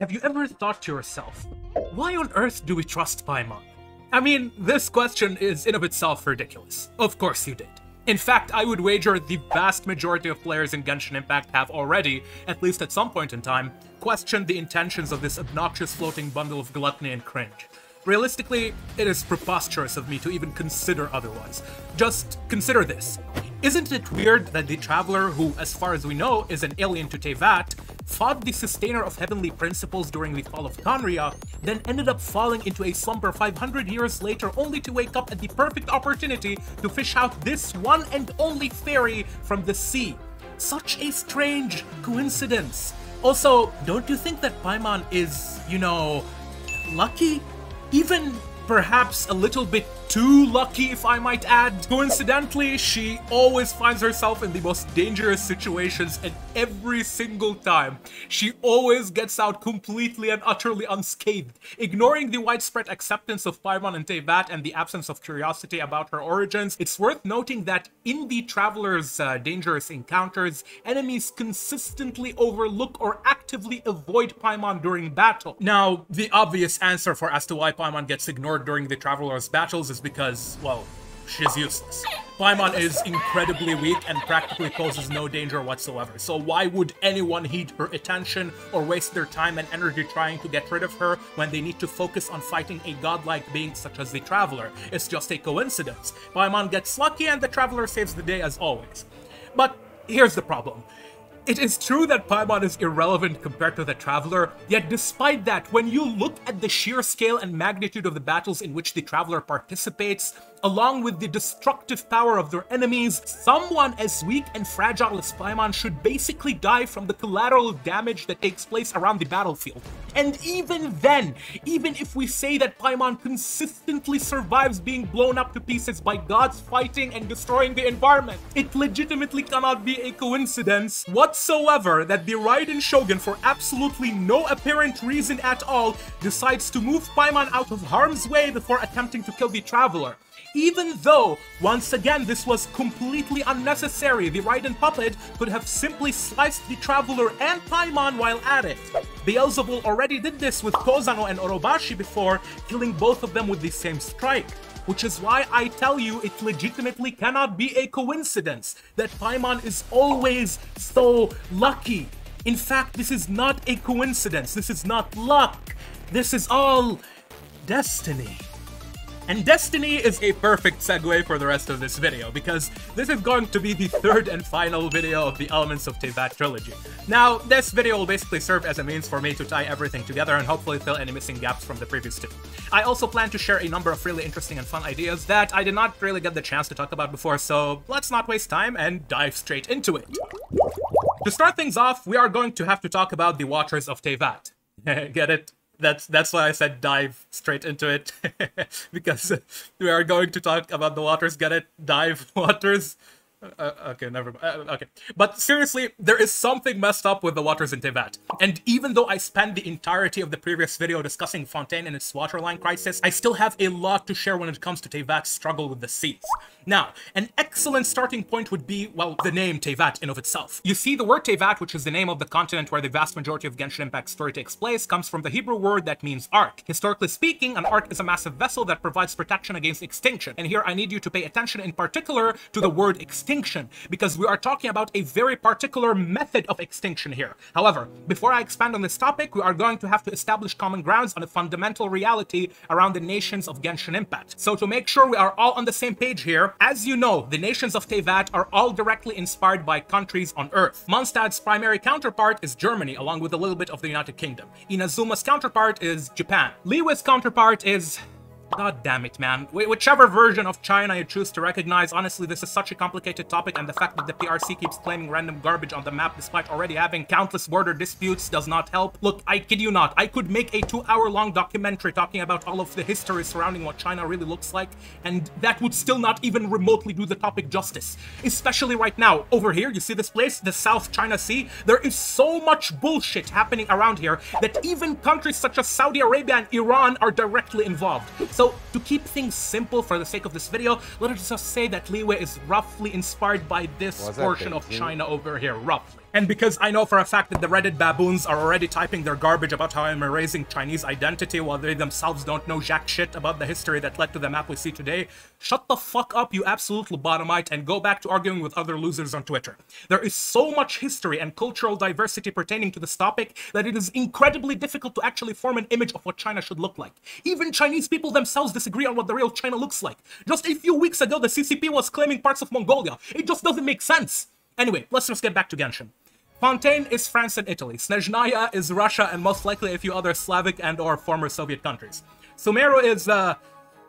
Have you ever thought to yourself, why on earth do we trust Paimon? I mean, this question is in of itself ridiculous. Of course you did. In fact, I would wager the vast majority of players in Genshin Impact have already, at least at some point in time, questioned the intentions of this obnoxious floating bundle of gluttony and cringe. Realistically, it is preposterous of me to even consider otherwise. Just consider this. Isn't it weird that the Traveler, who, as far as we know, is an alien to Teyvat, fought the Sustainer of Heavenly Principles during the fall of Khaenri'ah, then ended up falling into a slumber 500 years later only to wake up at the perfect opportunity to fish out this one and only fairy from the sea? Such a strange coincidence. Also, don't you think that Paimon is, you know, lucky? Even perhaps a little bit too lucky, if I might add. Coincidentally, she always finds herself in the most dangerous situations and every single time, she always gets out completely and utterly unscathed. Ignoring the widespread acceptance of Paimon and Teyvat and the absence of curiosity about her origins, it's worth noting that in the Traveler's uh, dangerous encounters, enemies consistently overlook or actively avoid Paimon during battle. Now, the obvious answer for as to why Paimon gets ignored during the Traveler's battles is because, well, she's useless. Paimon is incredibly weak and practically poses no danger whatsoever, so why would anyone heed her attention or waste their time and energy trying to get rid of her when they need to focus on fighting a godlike being such as the Traveler? It's just a coincidence. Paimon gets lucky and the Traveler saves the day as always. But here's the problem. It is true that Paimon is irrelevant compared to the Traveler, yet despite that, when you look at the sheer scale and magnitude of the battles in which the Traveler participates, along with the destructive power of their enemies, someone as weak and fragile as Paimon should basically die from the collateral damage that takes place around the battlefield. And even then, even if we say that Paimon consistently survives being blown up to pieces by gods fighting and destroying the environment, it legitimately cannot be a coincidence whatsoever that the Raiden Shogun, for absolutely no apparent reason at all, decides to move Paimon out of harm's way before attempting to kill the Traveler even though, once again, this was completely unnecessary. The Raiden puppet could have simply sliced the Traveler and Paimon while at it. Beelzebul already did this with Kozano and Orobashi before, killing both of them with the same strike. Which is why I tell you it legitimately cannot be a coincidence that Paimon is always so lucky. In fact, this is not a coincidence. This is not luck. This is all destiny. And Destiny is a perfect segue for the rest of this video, because this is going to be the third and final video of the Elements of Teyvat trilogy. Now, this video will basically serve as a means for me to tie everything together and hopefully fill any missing gaps from the previous two. I also plan to share a number of really interesting and fun ideas that I did not really get the chance to talk about before, so let's not waste time and dive straight into it. To start things off, we are going to have to talk about the Watchers of Teyvat. Get it? That's that's why I said dive straight into it because we are going to talk about the waters. Get it? Dive waters. Uh, okay, never mind. Uh, okay. But seriously, there is something messed up with the waters in Teyvat. And even though I spent the entirety of the previous video discussing Fontaine and its waterline crisis, I still have a lot to share when it comes to Teyvat's struggle with the seas. Now, an excellent starting point would be, well, the name Teyvat in of itself. You see, the word Teyvat, which is the name of the continent where the vast majority of Genshin Impact story takes place, comes from the Hebrew word that means ark. Historically speaking, an ark is a massive vessel that provides protection against extinction. And here I need you to pay attention in particular to the word extinction extinction, because we are talking about a very particular method of extinction here. However, before I expand on this topic, we are going to have to establish common grounds on a fundamental reality around the nations of Genshin Impact. So to make sure we are all on the same page here, as you know, the nations of Teyvat are all directly inspired by countries on Earth. Mondstadt's primary counterpart is Germany, along with a little bit of the United Kingdom. Inazuma's counterpart is Japan. Liyue's counterpart is God damn it, man. Whichever version of China you choose to recognize, honestly, this is such a complicated topic, and the fact that the PRC keeps claiming random garbage on the map despite already having countless border disputes does not help. Look, I kid you not, I could make a two-hour-long documentary talking about all of the history surrounding what China really looks like, and that would still not even remotely do the topic justice. Especially right now, over here, you see this place, the South China Sea? There is so much bullshit happening around here that even countries such as Saudi Arabia and Iran are directly involved. So to keep things simple for the sake of this video, let us just say that Liyue is roughly inspired by this portion of China over here, roughly. And because I know for a fact that the Reddit baboons are already typing their garbage about how I'm erasing Chinese identity while they themselves don't know jack shit about the history that led to the map we see today, shut the fuck up, you absolute lobotomite, and go back to arguing with other losers on Twitter. There is so much history and cultural diversity pertaining to this topic that it is incredibly difficult to actually form an image of what China should look like. Even Chinese people themselves disagree on what the real China looks like. Just a few weeks ago, the CCP was claiming parts of Mongolia. It just doesn't make sense. Anyway, let's just get back to Genshin. Fontaine is France and Italy. Snezhnaya is Russia and most likely a few other Slavic and or former Soviet countries. Sumeru is, uh,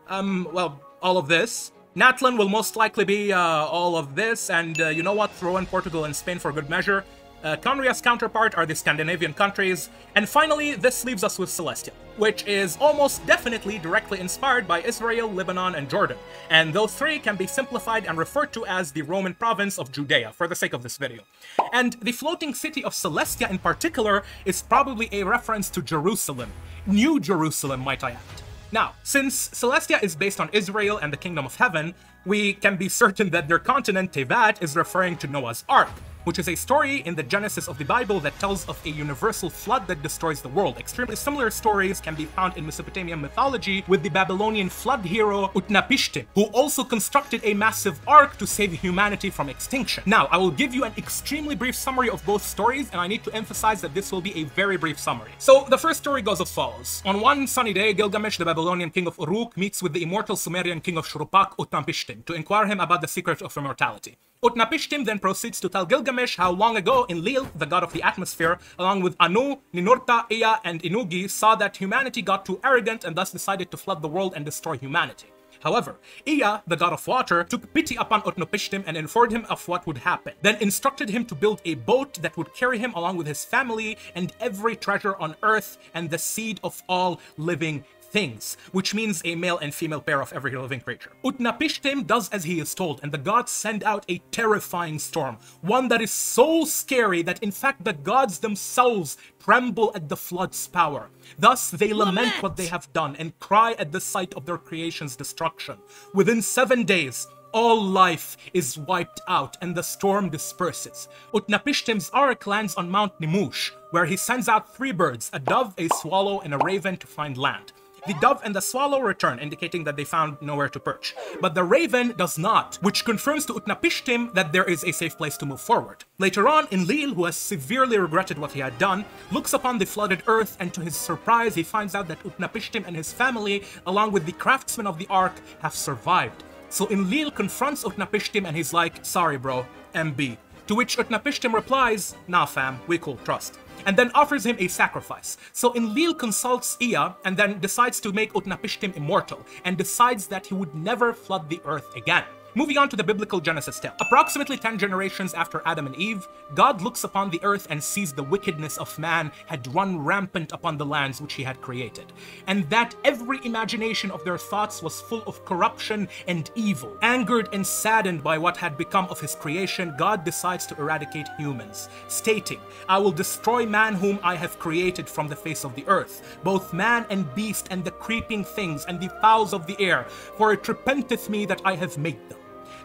um, well, all of this. Natlan will most likely be uh, all of this, and uh, you know what? Throw in Portugal and Spain for good measure. Uh, Khaenri'ah's counterpart are the Scandinavian countries. And finally, this leaves us with Celestia, which is almost definitely directly inspired by Israel, Lebanon, and Jordan. And those three can be simplified and referred to as the Roman province of Judea, for the sake of this video. And the floating city of Celestia in particular is probably a reference to Jerusalem. New Jerusalem, might I add. Now, since Celestia is based on Israel and the Kingdom of Heaven, we can be certain that their continent, Teyvat, is referring to Noah's Ark, which is a story in the Genesis of the Bible that tells of a universal flood that destroys the world. Extremely similar stories can be found in Mesopotamian mythology with the Babylonian flood hero Utnapishtim, who also constructed a massive ark to save humanity from extinction. Now, I will give you an extremely brief summary of both stories, and I need to emphasize that this will be a very brief summary. So, the first story goes as follows. On one sunny day, Gilgamesh, the Babylonian king of Uruk, meets with the immortal Sumerian king of Shuruppak, Utnapishtim, to inquire him about the secret of immortality. Utnapishtim then proceeds to tell Gilgamesh how long ago Enlil, the god of the atmosphere, along with Anu, Ninurta, Ea, and Ennugi, saw that humanity got too arrogant and thus decided to flood the world and destroy humanity. However, Ea, the god of water, took pity upon Utnapishtim and informed him of what would happen, then instructed him to build a boat that would carry him along with his family and every treasure on earth and the seed of all living things, which means a male and female pair of every living creature. Utnapishtim does as he is told, and the gods send out a terrifying storm, one that is so scary that in fact the gods themselves tremble at the flood's power. Thus they lament, lament what they have done and cry at the sight of their creation's destruction. Within seven days, all life is wiped out and the storm disperses. Utnapishtim's ark lands on Mount Nimush, where he sends out three birds, a dove, a swallow, and a raven to find land. The dove and the swallow return, indicating that they found nowhere to perch. But the raven does not, which confirms to Utnapishtim that there is a safe place to move forward. Later on, Enlil, who has severely regretted what he had done, looks upon the flooded earth and to his surprise he finds out that Utnapishtim and his family, along with the craftsmen of the ark, have survived. So Enlil confronts Utnapishtim and he's like, sorry bro, MB. To which Utnapishtim replies, nah fam, we cool, trust and then offers him a sacrifice. So Enlil consults Ea and then decides to make Utnapishtim immortal, and decides that he would never flood the earth again. Moving on to the biblical Genesis tale. Approximately 10 generations after Adam and Eve, God looks upon the earth and sees the wickedness of man had run rampant upon the lands which he had created, and that every imagination of their thoughts was full of corruption and evil. Angered and saddened by what had become of his creation, God decides to eradicate humans, stating, I will destroy man whom I have created from the face of the earth, both man and beast and the creeping things and the fowls of the air, for it repenteth me that I have made them.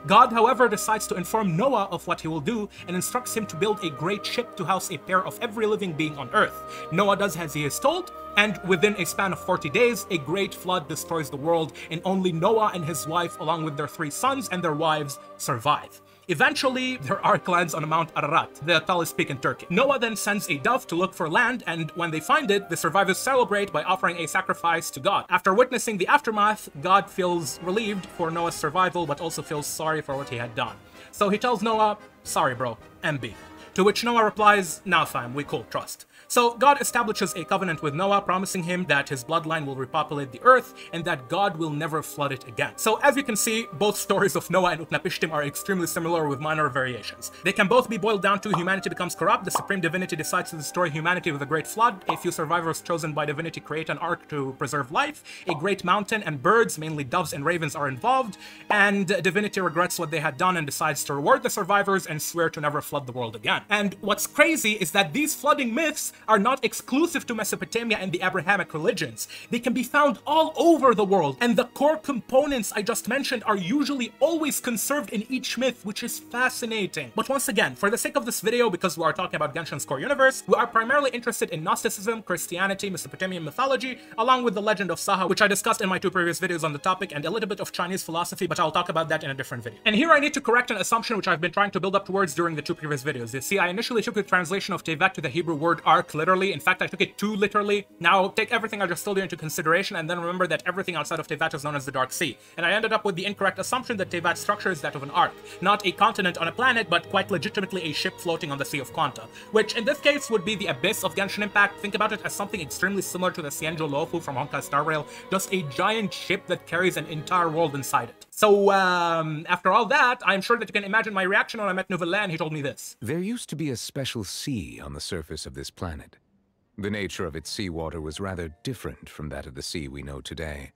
God, however, decides to inform Noah of what he will do and instructs him to build a great ship to house a pair of every living being on earth. Noah does as he is told, and within a span of 40 days, a great flood destroys the world, and only Noah and his wife, along with their three sons and their wives, survive. Eventually, there are clans on Mount Ararat, the tallest peak in Turkey. Noah then sends a dove to look for land, and when they find it, the survivors celebrate by offering a sacrifice to God. After witnessing the aftermath, God feels relieved for Noah's survival, but also feels sorry for what he had done. So he tells Noah, sorry bro, MB. To which Noah replies, nah fam, we cool, trust. So God establishes a covenant with Noah, promising him that his bloodline will repopulate the earth and that God will never flood it again. So as you can see, both stories of Noah and Utnapishtim are extremely similar with minor variations. They can both be boiled down to humanity becomes corrupt, the supreme divinity decides to destroy humanity with a great flood, a few survivors chosen by divinity create an ark to preserve life, a great mountain and birds, mainly doves and ravens are involved, and divinity regrets what they had done and decides to reward the survivors and swear to never flood the world again. And what's crazy is that these flooding myths are not exclusive to Mesopotamia and the Abrahamic religions. They can be found all over the world, and the core components I just mentioned are usually always conserved in each myth, which is fascinating. But once again, for the sake of this video, because we are talking about Genshin's core universe, we are primarily interested in Gnosticism, Christianity, Mesopotamian mythology, along with the legend of Saha, which I discussed in my two previous videos on the topic, and a little bit of Chinese philosophy, but I'll talk about that in a different video. And here I need to correct an assumption which I've been trying to build up towards during the two previous videos. You see, I initially took the translation of Teyvat to the Hebrew word ark literally. In fact, I took it too literally. Now, take everything I just told you into consideration, and then remember that everything outside of Teyvat is known as the Dark Sea. And I ended up with the incorrect assumption that Teyvat's structure is that of an ark. Not a continent on a planet, but quite legitimately a ship floating on the Sea of Quanta. Which, in this case, would be the abyss of Genshin Impact. Think about it as something extremely similar to the Xianzhou Luofu from Honkai Star Rail, just a giant ship that carries an entire world inside it. So, um, after all that, I'm sure that you can imagine my reaction when I met Neuvillette and he told me this. There used to be a special sea on the surface of this planet. The nature of its seawater was rather different from that of the sea we know today.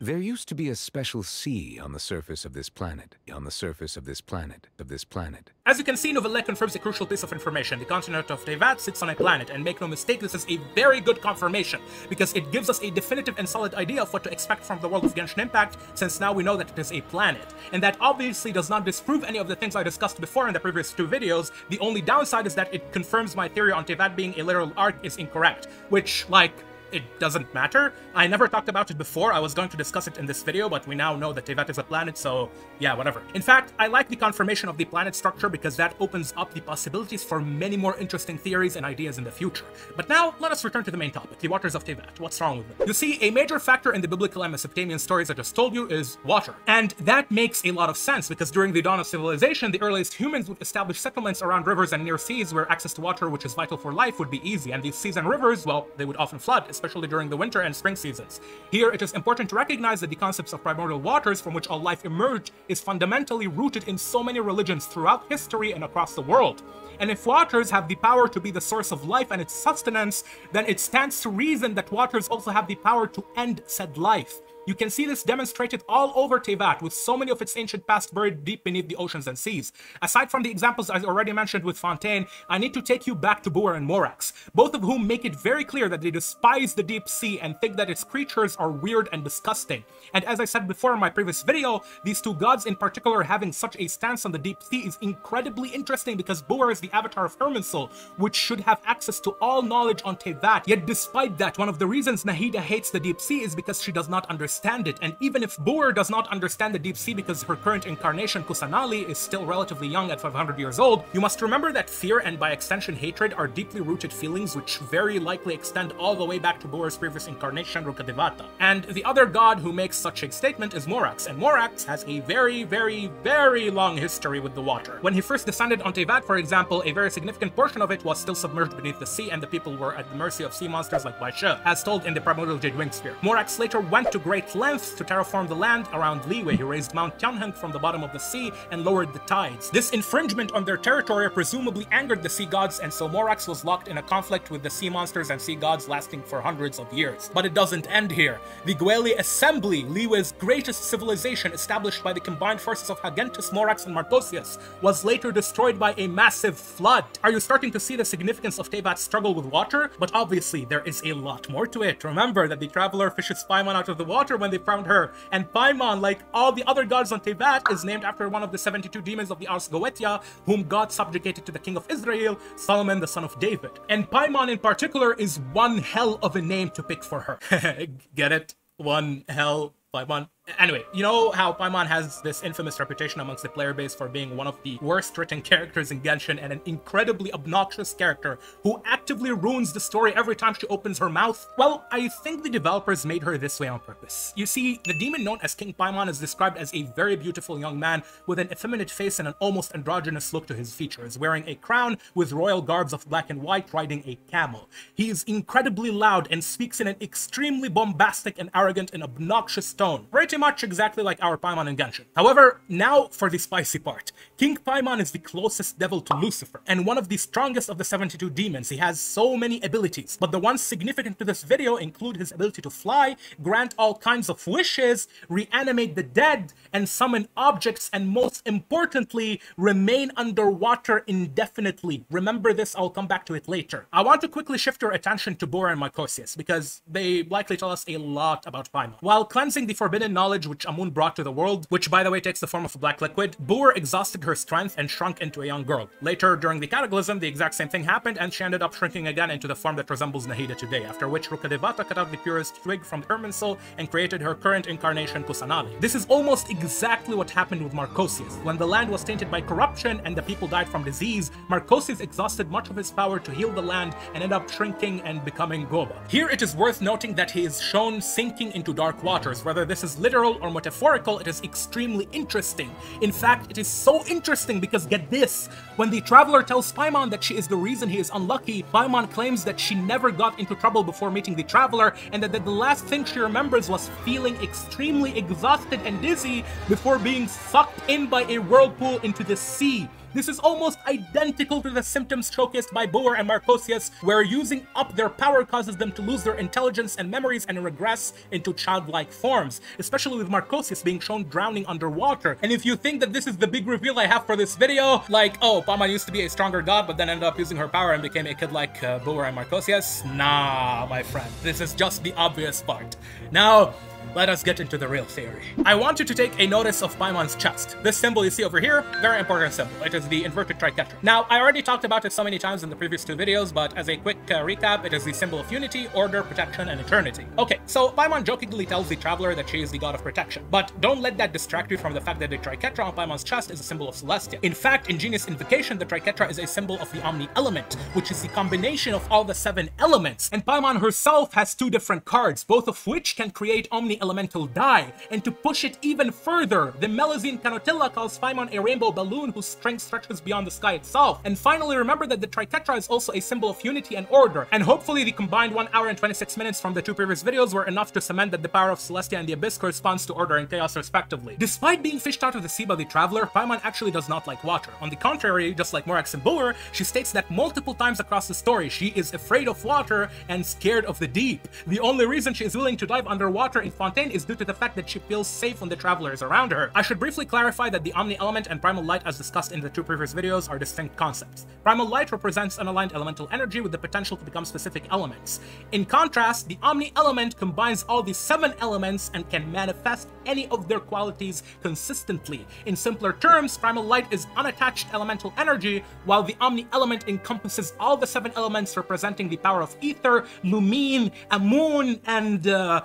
There used to be a special sea on the surface of this planet. On the surface of this planet. Of this planet. As you can see, Neuvillette confirms a crucial piece of information. The continent of Teyvat sits on a planet, and make no mistake, this is a very good confirmation, because it gives us a definitive and solid idea of what to expect from the world of Genshin Impact, since now we know that it is a planet. And that obviously does not disprove any of the things I discussed before in the previous two videos. The only downside is that it confirms my theory on Teyvat being a literal arc is incorrect, which, like, it doesn't matter. I never talked about it before, I was going to discuss it in this video, but we now know that Teyvat is a planet, so yeah, whatever. In fact, I like the confirmation of the planet structure because that opens up the possibilities for many more interesting theories and ideas in the future. But now, let us return to the main topic, the waters of Teyvat. What's wrong with them? You see, a major factor in the biblical and Mesopotamian stories I just told you is water. And that makes a lot of sense because during the dawn of civilization, the earliest humans would establish settlements around rivers and near seas where access to water, which is vital for life, would be easy. And these seas and rivers, well, they would often flood, especially during the winter and spring seasons. Here, it is important to recognize that the concepts of primordial waters from which all life emerged is fundamentally rooted in so many religions throughout history and across the world. And if waters have the power to be the source of life and its sustenance, then it stands to reason that waters also have the power to end said life. You can see this demonstrated all over Teyvat, with so many of its ancient past buried deep beneath the oceans and seas. Aside from the examples I already mentioned with Fontaine, I need to take you back to Buer and Morax, both of whom make it very clear that they despise the deep sea and think that its creatures are weird and disgusting. And as I said before in my previous video, these two gods in particular having such a stance on the deep sea is incredibly interesting because Buer is the avatar of Irminsul, which should have access to all knowledge on Teyvat. Yet despite that, one of the reasons Nahida hates the deep sea is because she does not understand understand it, and even if Buer does not understand the deep sea because her current incarnation, Kusanali, is still relatively young at 500 years old, you must remember that fear and by extension hatred are deeply rooted feelings which very likely extend all the way back to Buer's previous incarnation, Rukkhadevata. And the other god who makes such a statement is Morax, and Morax has a very, very, very long history with the water. When he first descended on Teyvat, for example, a very significant portion of it was still submerged beneath the sea, and the people were at the mercy of sea monsters like Beisht, as told in the Primordial Jade Wing Sphere. Morax later went to great lengths to terraform the land around Liyue. He raised Mount Tianheng from the bottom of the sea and lowered the tides. This infringement on their territory presumably angered the sea gods, and so Morax was locked in a conflict with the sea monsters and sea gods lasting for hundreds of years. But it doesn't end here. The Guili Assembly, Liyue's greatest civilization established by the combined forces of Haagentus, Morax, and Marchosius, was later destroyed by a massive flood. Are you starting to see the significance of Teyvat's struggle with water? But obviously, there is a lot more to it. Remember that the traveler fishes Paimon out of the water when they found her, and Paimon, like all the other gods on Teyvat, is named after one of the 72 demons of the Ars Goetia, whom God subjugated to the king of Israel, Solomon the son of David. And Paimon in particular is one hell of a name to pick for her. Get it? One hell Paimon Anyway, you know how Paimon has this infamous reputation amongst the player base for being one of the worst written characters in Genshin and an incredibly obnoxious character who actively ruins the story every time she opens her mouth? Well, I think the developers made her this way on purpose. You see, the demon known as King Paimon is described as a very beautiful young man with an effeminate face and an almost androgynous look to his features, wearing a crown with royal garbs of black and white riding a camel. He is incredibly loud and speaks in an extremely bombastic and arrogant and obnoxious tone. Pretty much exactly like our Paimon and Genshin. However, now for the spicy part. King Paimon is the closest devil to Lucifer, and one of the strongest of the 72 demons. He has so many abilities, but the ones significant to this video include his ability to fly, grant all kinds of wishes, reanimate the dead, and summon objects, and most importantly, remain underwater indefinitely. Remember this, I'll come back to it later. I want to quickly shift your attention to Buer and Marchosius, because they likely tell us a lot about Paimon. While cleansing the forbidden knowledge which Amun brought to the world, which by the way takes the form of a black liquid, Buer exhausted her strength and shrunk into a young girl. Later, during the Cataclysm, the exact same thing happened, and she ended up shrinking again into the form that resembles Nahida today, after which Rukkhadevata cut out the purest twig from the Irminsul and created her current incarnation, Kusanali. This is almost exactly what happened with Marchosius. When the land was tainted by corruption and the people died from disease, Marchosius exhausted much of his power to heal the land and ended up shrinking and becoming Guoba. Here it is worth noting that he is shown sinking into dark waters. Whether this is literal or metaphorical, it is extremely interesting. In fact, it is so interesting because get this, when the traveler tells Paimon that she is the reason he is unlucky, Paimon claims that she never got into trouble before meeting the traveler and that the last thing she remembers was feeling extremely exhausted and dizzy before being sucked in by a whirlpool into the sea. This is almost identical to the symptoms showcased by Buer and Marchosius, where using up their power causes them to lose their intelligence and memories and regress into childlike forms, especially with Marchosius being shown drowning underwater. And if you think that this is the big reveal I have for this video, like, oh, Paimon used to be a stronger god, but then ended up using her power and became a kid like uh, Buer and Marchosius, nah, my friend, this is just the obvious part. Now, let us get into the real theory. I want you to take a notice of Paimon's chest. This symbol you see over here, very important symbol. It is the inverted triquetra. Now, I already talked about it so many times in the previous two videos, but as a quick uh, recap, it is the symbol of unity, order, protection, and eternity. Okay, so Paimon jokingly tells the traveler that she is the god of protection, but don't let that distract you from the fact that the triquetra on Paimon's chest is a symbol of Celestia. In fact, in Genius Invocation, the triquetra is a symbol of the Omni element, which is the combination of all the seven elements, and Paimon herself has two different cards, both of which can create Omni elemental die, And to push it even further, the Melusine Canotila calls Paimon a rainbow balloon whose strength stretches beyond the sky itself. And finally, remember that the Triquetra is also a symbol of unity and order. And hopefully the combined 1 hour and 26 minutes from the two previous videos were enough to cement that the power of Celestia and the Abyss corresponds to order and chaos respectively. Despite being fished out of the sea by the Traveler, Paimon actually does not like water. On the contrary, just like Morax and Buer, she states that multiple times across the story, she is afraid of water and scared of the deep. The only reason she is willing to dive underwater in Fontaine is due to the fact that she feels safe when the Traveler is around her. I should briefly clarify that the Omni Element and Primal Light as discussed in the two previous videos are distinct concepts. Primal Light represents unaligned elemental energy with the potential to become specific elements. In contrast, the Omni Element combines all the seven elements and can manifest any of their qualities consistently. In simpler terms, Primal Light is unattached elemental energy, while the Omni Element encompasses all the seven elements representing the power of Aether, Lumine, Amun, and uh,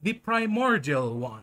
the Primordial One.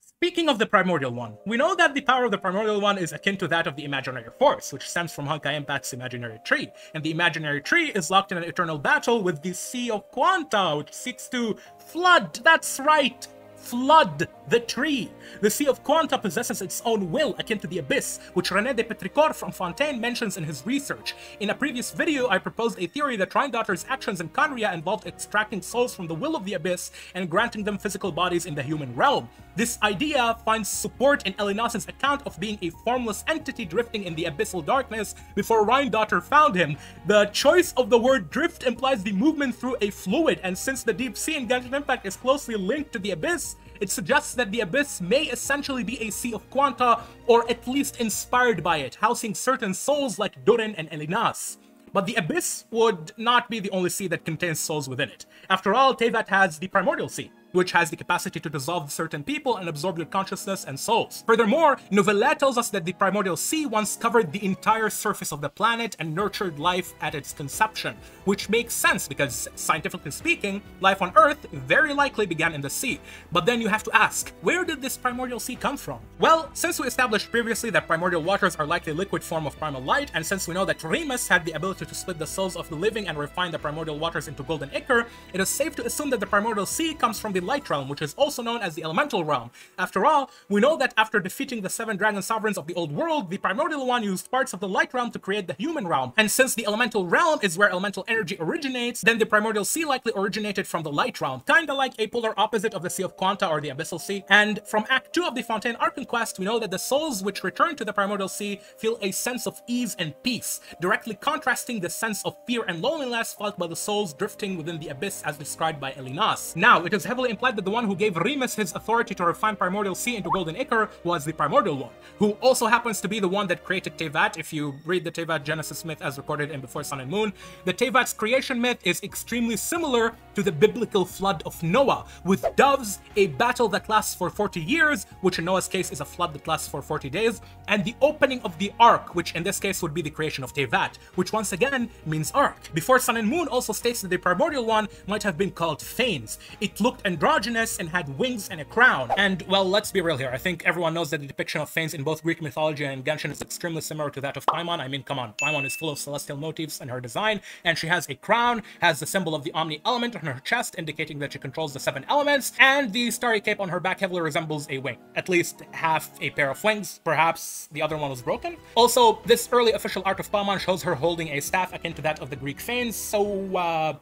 Speaking of the Primordial One, we know that the power of the Primordial One is akin to that of the Imaginary Force, which stems from Honkai Impact's Imaginary Tree, and the Imaginary Tree is locked in an eternal battle with the Sea of Quanta, which seeks to flood, that's right, flood the tree. The Sea of Quanta possesses its own will akin to the Abyss, which René de Petrichor from Fontaine mentions in his research. In a previous video, I proposed a theory that Daughter's actions in Khaenri'ah involved extracting souls from the will of the Abyss and granting them physical bodies in the human realm. This idea finds support in Elinas's account of being a formless entity drifting in the abyssal darkness before Daughter found him. The choice of the word drift implies the movement through a fluid, and since the deep sea in Genshin Impact is closely linked to the Abyss, it suggests that the Abyss may essentially be a Sea of Quanta, or at least inspired by it, housing certain souls like Durin and Elinas. But the Abyss would not be the only sea that contains souls within it. After all, Teyvat has the Primordial Sea, which has the capacity to dissolve certain people and absorb their consciousness and souls. Furthermore, Neuvillette tells us that the primordial sea once covered the entire surface of the planet and nurtured life at its conception, which makes sense because, scientifically speaking, life on Earth very likely began in the sea. But then you have to ask, where did this primordial sea come from? Well, since we established previously that primordial waters are likely a liquid form of primal light, and since we know that Remus had the ability to split the souls of the living and refine the primordial waters into golden ichor, it is safe to assume that the primordial sea comes from the Light Realm, which is also known as the Elemental Realm. After all, we know that after defeating the seven dragon sovereigns of the old world, the Primordial One used parts of the Light Realm to create the human realm. And since the Elemental Realm is where elemental energy originates, then the Primordial Sea likely originated from the Light Realm, kinda like a polar opposite of the Sea of Quanta or the Abyssal Sea. And from Act 2 of the Fontaine Archon quest, we know that the souls which return to the Primordial Sea feel a sense of ease and peace, directly contrasting the sense of fear and loneliness felt by the souls drifting within the abyss as described by Elinas. Now, it is heavily implied that the one who gave Remus his authority to refine Primordial Sea into Golden Ichor was the Primordial One, who also happens to be the one that created Teyvat. If you read the Teyvat Genesis myth as recorded in Before Sun and Moon, the Teyvat's creation myth is extremely similar to the biblical flood of Noah, with doves, a battle that lasts for 40 years, which in Noah's case is a flood that lasts for 40 days, and the opening of the Ark, which in this case would be the creation of Teyvat, which once again means Ark. Before Sun and Moon also states that the primordial one might have been called Phanes. It looked androgynous and had wings and a crown. And, well, let's be real here. I think everyone knows that the depiction of Phanes in both Greek mythology and Genshin is extremely similar to that of Paimon. I mean, come on, Paimon is full of celestial motifs in her design, and she has a crown, has the symbol of the Omni element on her chest, indicating that she controls the seven elements, and the starry cape on her back heavily resembles a wing. At least half a pair of wings, perhaps the other one was broken. Also, this early official art of Paimon shows her holding a staff akin to that of the Greek Phanes, so, uh,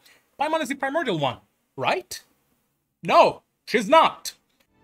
Paimon is the primordial one, right? No, she's not.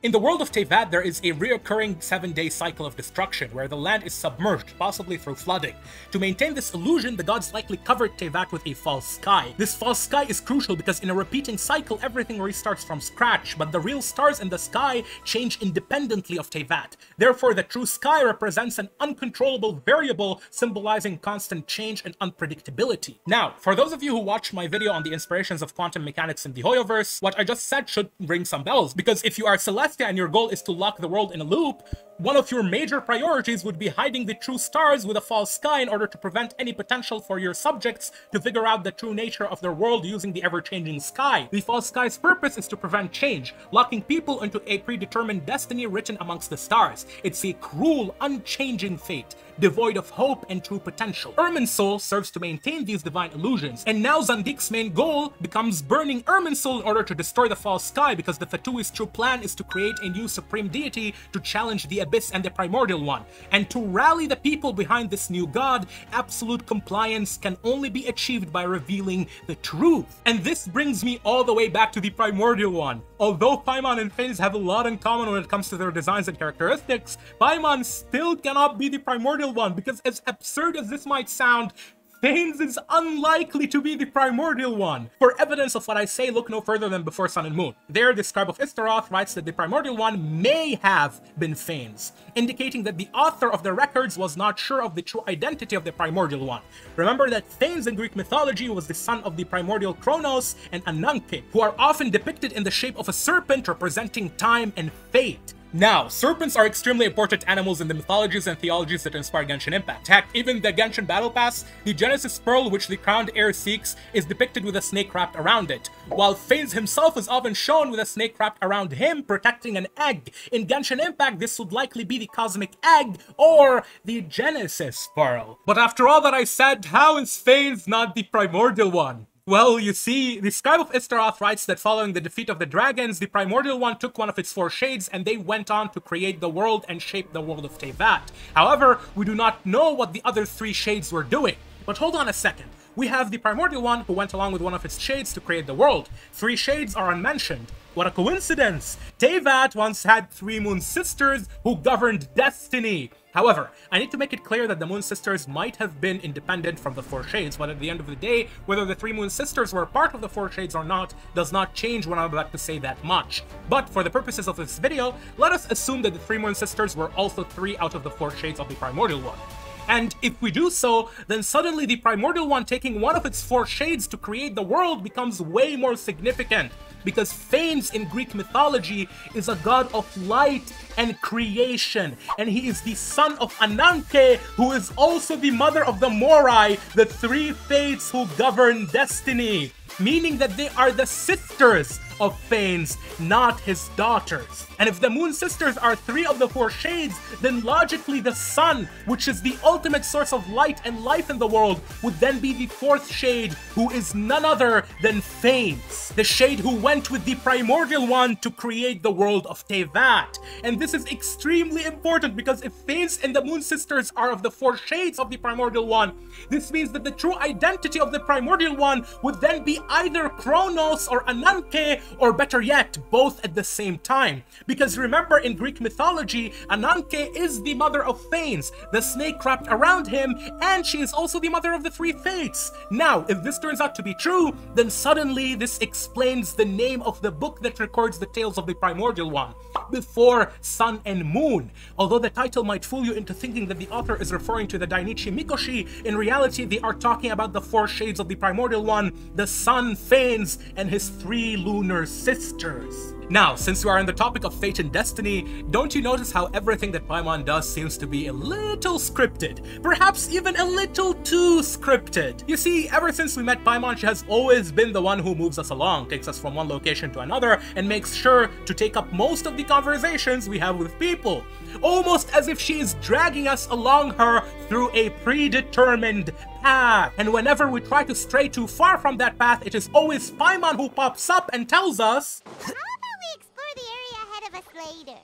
In the world of Teyvat, there is a reoccurring seven-day cycle of destruction, where the land is submerged, possibly through flooding. To maintain this illusion, the gods likely covered Teyvat with a false sky. This false sky is crucial because in a repeating cycle, everything restarts from scratch, but the real stars in the sky change independently of Teyvat. Therefore, the true sky represents an uncontrollable variable, symbolizing constant change and unpredictability. Now, for those of you who watched my video on the inspirations of quantum mechanics in the Hoyoverse, what I just said should ring some bells, because if you are Celestia and your goal is to lock the world in a loop, one of your major priorities would be hiding the true stars with a false sky in order to prevent any potential for your subjects to figure out the true nature of their world using the ever-changing sky. The false sky's purpose is to prevent change, locking people into a predetermined destiny written amongst the stars. It's a cruel, unchanging fate, devoid of hope and true potential. Irminsul serves to maintain these divine illusions, and now Zandik's main goal becomes burning Irminsul in order to destroy the false sky because the Fatui's true plan is to create a new supreme deity to challenge the Abyss and the Primordial One. And to rally the people behind this new god, absolute compliance can only be achieved by revealing the truth. And this brings me all the way back to the Primordial One. Although Paimon and Phanes have a lot in common when it comes to their designs and characteristics, Paimon still cannot be the Primordial One because as absurd as this might sound, Phanes is unlikely to be the primordial one. For evidence of what I say, look no further than Before Sun and Moon. There, the scribe of Istaroth writes that the primordial one may have been Phanes, indicating that the author of the records was not sure of the true identity of the primordial one. Remember that Phanes in Greek mythology was the son of the primordial Kronos and Ananke, who are often depicted in the shape of a serpent representing time and fate. Now, serpents are extremely important animals in the mythologies and theologies that inspire Genshin Impact. Heck, even the Genshin Battle Pass, the Genesis Pearl which the crowned heir seeks, is depicted with a snake wrapped around it, while Phanes himself is often shown with a snake wrapped around him protecting an egg. In Genshin Impact, this would likely be the Cosmic Egg or the Genesis Pearl. But after all that I said, how is Phanes not the primordial one? Well, you see, the Scribe of Istaroth writes that following the defeat of the dragons, the Primordial One took one of its four shades and they went on to create the world and shape the world of Teyvat. However, we do not know what the other three shades were doing. But hold on a second. We have the Primordial One who went along with one of its shades to create the world. Three shades are unmentioned. What a coincidence! Teyvat once had three Moon Sisters who governed destiny. However, I need to make it clear that the Moon Sisters might have been independent from the Four Shades, but at the end of the day, whether the three Moon Sisters were part of the Four Shades or not does not change when I'm about to say that much. But for the purposes of this video, let us assume that the three Moon Sisters were also three out of the Four Shades of the Primordial One. And if we do so, then suddenly the Primordial One taking one of its four shades to create the world becomes way more significant. Because Phanes in Greek mythology is a god of light and creation, and he is the son of Ananke, who is also the mother of the Moirai, the three fates who govern destiny, meaning that they are the sisters of Phanes, not his daughters. And if the Moon Sisters are three of the four shades, then logically the sun, which is the ultimate source of light and life in the world, would then be the fourth shade, who is none other than Phanes, the shade who went with the primordial one to create the world of Teyvat. And this is extremely important because if Phanes and the Moon Sisters are of the four shades of the primordial one, this means that the true identity of the primordial one would then be either Kronos or Ananke, or better yet, both at the same time. Because remember, in Greek mythology, Ananke is the mother of Phanes, the snake wrapped around him, and she is also the mother of the three fates. Now, if this turns out to be true, then suddenly this explains the name of the book that records the tales of the primordial one, before Sun and Moon. Although the title might fool you into thinking that the author is referring to the Dainichi Mikoshi, in reality they are talking about the four shades of the primordial one, the Sun, Phanes, and his three lunar sisters. Now, since we are on the topic of fate and destiny, don't you notice how everything that Paimon does seems to be a little scripted? Perhaps even a little too scripted. You see, ever since we met Paimon, she has always been the one who moves us along, takes us from one location to another, and makes sure to take up most of the conversations we have with people. Almost as if she is dragging us along her through a predetermined path. And whenever we try to stray too far from that path, it is always Paimon who pops up and tells us later.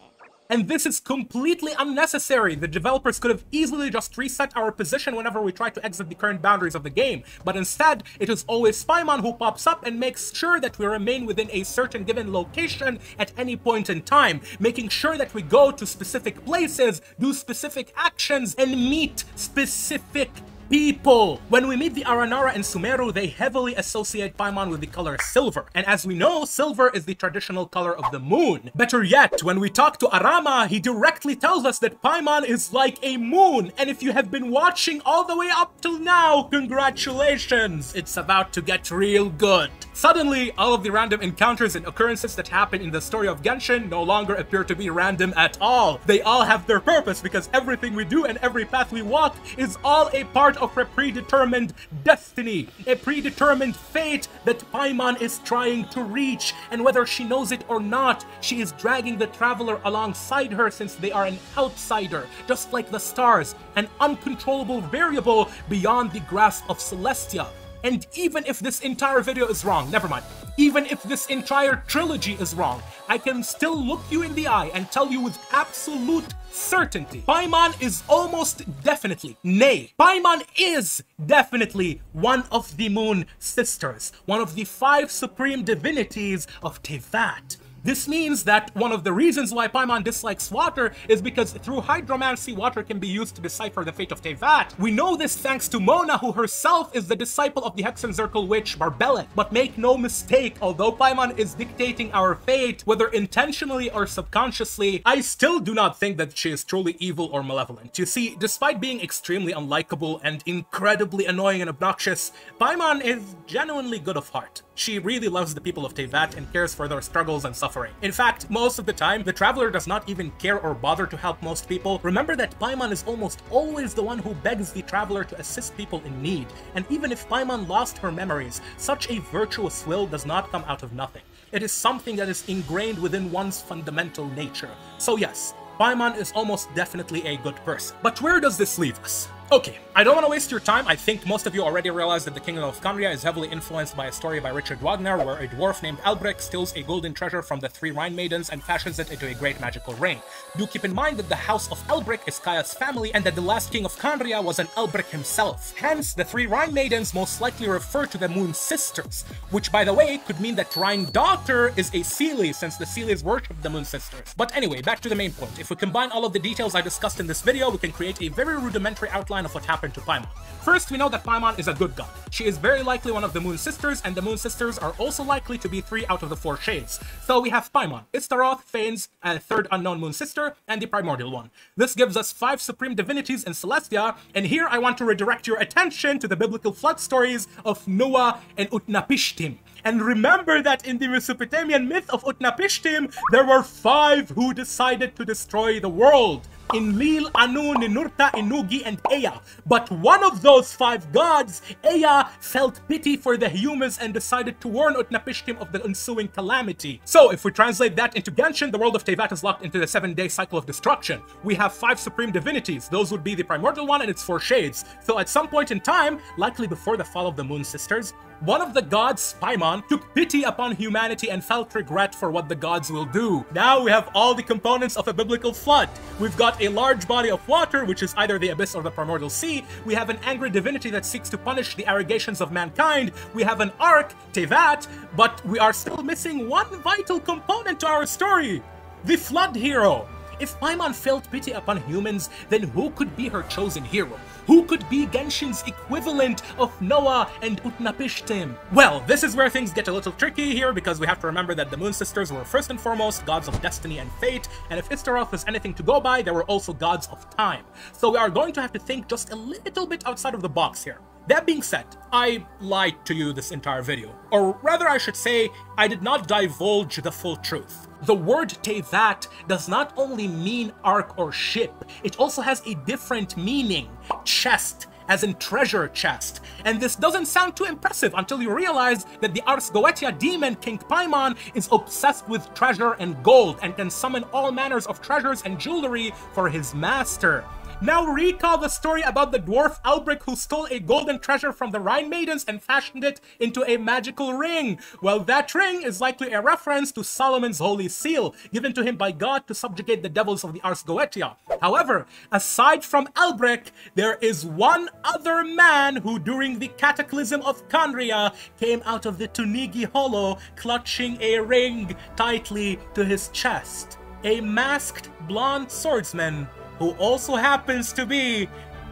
And this is completely unnecessary. The developers could have easily just reset our position whenever we try to exit the current boundaries of the game. But instead, it is always Paimon who pops up and makes sure that we remain within a certain given location at any point in time, making sure that we go to specific places, do specific actions, and meet specific people. When we meet the Aranara and Sumeru, they heavily associate Paimon with the color silver. And as we know, silver is the traditional color of the moon. Better yet, when we talk to Arama, he directly tells us that Paimon is like a moon. And if you have been watching all the way up till now, congratulations! It's about to get real good. Suddenly, all of the random encounters and occurrences that happen in the story of Genshin no longer appear to be random at all. They all have their purpose because everything we do and every path we walk is all a part of a predetermined destiny, a predetermined fate that Paimon is trying to reach. And whether she knows it or not, she is dragging the traveler alongside her since they are an outsider, just like the stars, an uncontrollable variable beyond the grasp of Celestia. And even if this entire video is wrong, never mind, even if this entire trilogy is wrong, I can still look you in the eye and tell you with absolute certainty, Paimon is almost definitely, nay, Paimon is definitely one of the Moon Sisters, one of the five supreme divinities of Teyvat. This means that one of the reasons why Paimon dislikes water is because through hydromancy, water can be used to decipher the fate of Teyvat. We know this thanks to Mona, who herself is the disciple of the Hexenzirkel witch Barbeloth. But make no mistake, although Paimon is dictating our fate, whether intentionally or subconsciously, I still do not think that she is truly evil or malevolent. You see, despite being extremely unlikable and incredibly annoying and obnoxious, Paimon is genuinely good of heart. She really loves the people of Teyvat and cares for their struggles and suffering. In fact, most of the time, the Traveler does not even care or bother to help most people. Remember that Paimon is almost always the one who begs the Traveler to assist people in need. And even if Paimon lost her memories, such a virtuous will does not come out of nothing. It is something that is ingrained within one's fundamental nature. So yes, Paimon is almost definitely a good person. But where does this leave us? Okay, I don't want to waste your time. I think most of you already realize that the Kingdom of Khaenri'ah is heavily influenced by a story by Richard Wagner where a dwarf named Alberich steals a golden treasure from the three Rhine Maidens and fashions it into a great magical ring. Do keep in mind that the House of Alberich is Kaeya's family and that the last King of Khaenri'ah was an Alberich himself. Hence, the three Rhine Maidens most likely refer to the Moon Sisters, which by the way could mean that Rhinedottir is a Seelie since the Seelies worship the Moon Sisters. But anyway, back to the main point. If we combine all of the details I discussed in this video, we can create a very rudimentary outline of what happened to Paimon. First, we know that Paimon is a good god. She is very likely one of the Moon Sisters, and the Moon Sisters are also likely to be three out of the four shades. So we have Paimon, Istaroth, Phanes, a third unknown Moon Sister, and the Primordial one. This gives us five supreme divinities in Celestia, and here I want to redirect your attention to the biblical flood stories of Noah and Utnapishtim. And remember that in the Mesopotamian myth of Utnapishtim, there were five who decided to destroy the world. Enlil, Anu, Ninurta, Ennugi, and Ea. But one of those five gods, Ea, felt pity for the humans and decided to warn Utnapishtim of the ensuing calamity. So if we translate that into Genshin, the world of Teyvat is locked into the seven-day cycle of destruction. We have five supreme divinities. Those would be the primordial one and its four shades. So at some point in time, likely before the fall of the Moon Sisters, one of the gods, Paimon, took pity upon humanity and felt regret for what the gods will do. Now we have all the components of a biblical flood. We've got a large body of water, which is either the abyss or the primordial sea. We have an angry divinity that seeks to punish the arrogations of mankind. We have an ark, Teyvat, but we are still missing one vital component to our story. The Flood Hero. If Paimon felt pity upon humans, then who could be her chosen hero? Who could be Genshin's equivalent of Noah and Utnapishtim? Well, this is where things get a little tricky here because we have to remember that the Moon Sisters were first and foremost gods of destiny and fate, and if Istaroth is anything to go by, they were also gods of time. So we are going to have to think just a little bit outside of the box here. That being said, I lied to you this entire video. Or rather, I should say, I did not divulge the full truth. The word Teyvat does not only mean ark or ship, it also has a different meaning, chest, as in treasure chest. And this doesn't sound too impressive until you realize that the Ars Goetia demon King Paimon is obsessed with treasure and gold and can summon all manners of treasures and jewelry for his master. Now recall the story about the dwarf Alberich who stole a golden treasure from the Rhine Maidens and fashioned it into a magical ring. Well, that ring is likely a reference to Solomon's holy seal, given to him by God to subjugate the devils of the Ars Goetia. However, aside from Alberich, there is one other man who during the cataclysm of Khaenri'ah came out of the Tunigi Hollow clutching a ring tightly to his chest. A masked blonde swordsman who also happens to be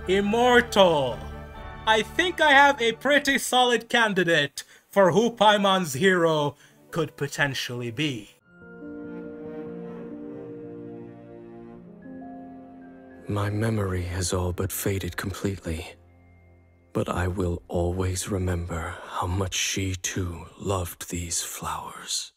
immortal. I think I have a pretty solid candidate for who Paimon's hero could potentially be. My memory has all but faded completely, but I will always remember how much she too loved these flowers.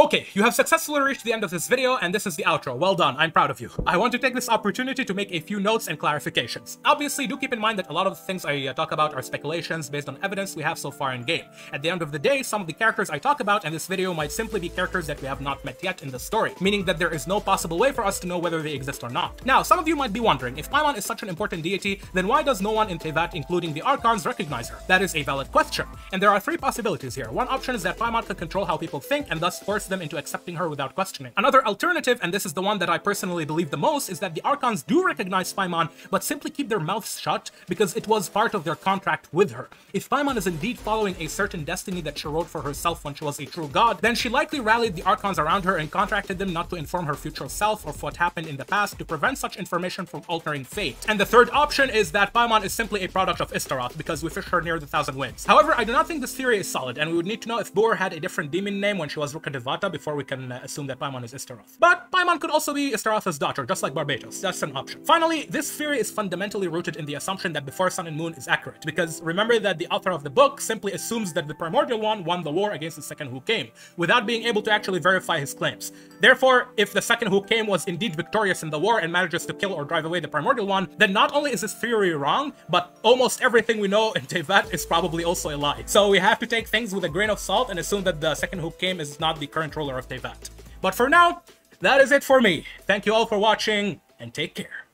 Okay, you have successfully reached the end of this video, and this is the outro. Well done, I'm proud of you. I want to take this opportunity to make a few notes and clarifications. Obviously, do keep in mind that a lot of the things I uh, talk about are speculations based on evidence we have so far in game. At the end of the day, some of the characters I talk about in this video might simply be characters that we have not met yet in the story, meaning that there is no possible way for us to know whether they exist or not. Now, some of you might be wondering, if Paimon is such an important deity, then why does no one in Teyvat, including the Archons, recognize her? That is a valid question. And there are three possibilities here. One option is that Paimon can control how people think and thus force them into accepting her without questioning. Another alternative, and this is the one that I personally believe the most, is that the Archons do recognize Paimon, but simply keep their mouths shut because it was part of their contract with her. If Paimon is indeed following a certain destiny that she wrote for herself when she was a true god, then she likely rallied the Archons around her and contracted them not to inform her future self of what happened in the past to prevent such information from altering fate. And the third option is that Paimon is simply a product of Istaroth because we fish her near the Thousand Winds. However, I do not think this theory is solid, and we would need to know if Buer had a different demon name when she was Before we can uh, assume that Paimon is Istaroth. But Paimon could also be Istaroth's daughter, just like Barbatos. That's an option. Finally, this theory is fundamentally rooted in the assumption that Before Sun and Moon is accurate, because remember that the author of the book simply assumes that the Primordial One won the war against the Second Who Came, without being able to actually verify his claims. Therefore, if the Second Who Came was indeed victorious in the war and manages to kill or drive away the Primordial One, then not only is this theory wrong, but almost everything we know in Teyvat is probably also a lie. So we have to take things with a grain of salt and assume that the Second Who Came is not the current ruler of Teyvat. But for now, that is it for me. Thank you all for watching, and take care.